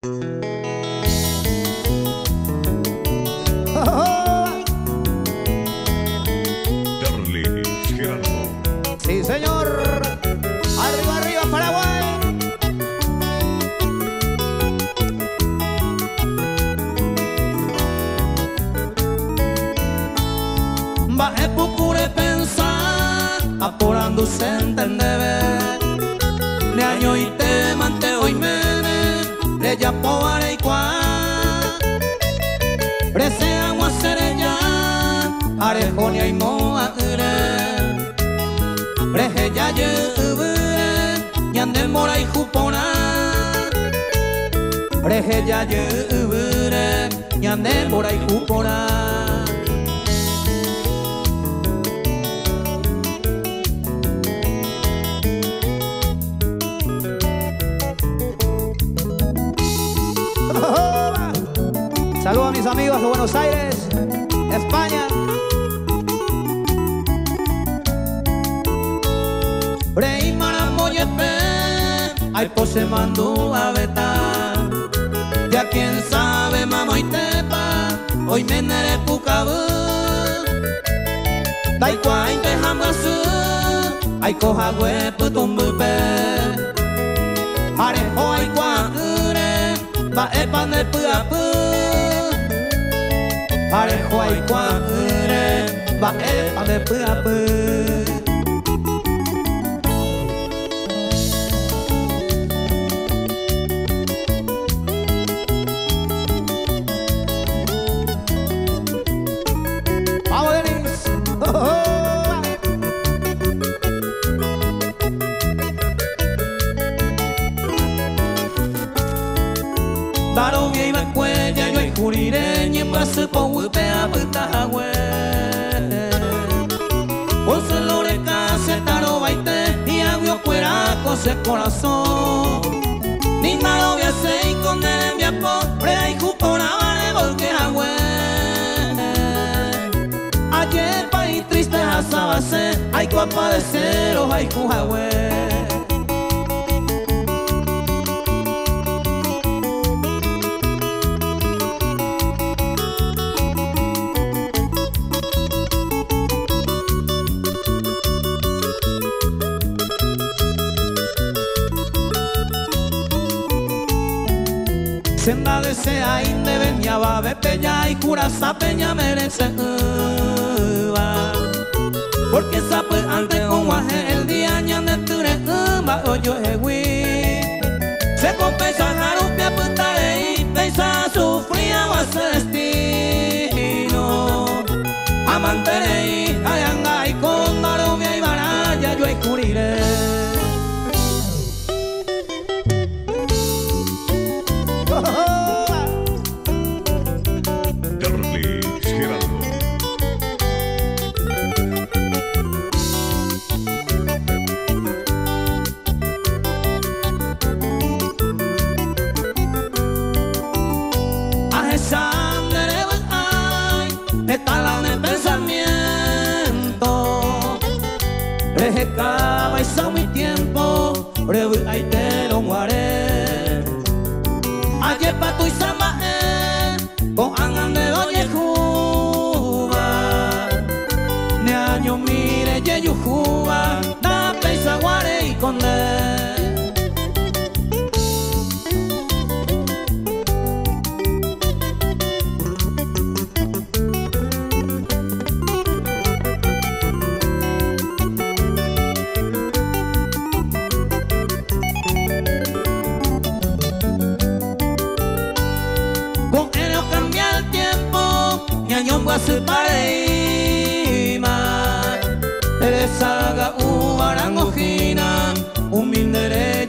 Sí, señor. Arriba, arriba, Paraguay. Baje pucure pensar, apurando entendebe. De año y te mante hoy mene, de ya povare y cuá. Presea guasereña, arejonia y moa ure. Preje ya yubure, yande mora y jupona. Preje ya yubure, yande mora y jupona. Amigos de Buenos Aires, España. Maramoyepe, ay pose mandu a beta. Ya quien sabe mamo y tepa, hoy me nere. Dai kwai te hamasu, ay coja huepu tumbupe. Are hoy kwa ure, ba epa ne puapu. Are ba epa ne puapu. Vamos, Denis. Baro vie ba kwe ya yo kurire nyimba se po upe abuta we O se lore ka se taro baite y abio cuera cose corazón. Ni malo via se y con el via po pre y jupona vale golke agüe Ayer pa y triste asabase hay que padecer o hay cujawe Senda desea inde venia va de peña y cura sa peña merece uva. Porque sabe ante con guaje el día ñande ture uva oyo ewi. Rejecaba y sa mi tiempo, rebu ay te lo guaré. Ayer pa tu ser paraíma. Eres saga ubarangojina, un mindere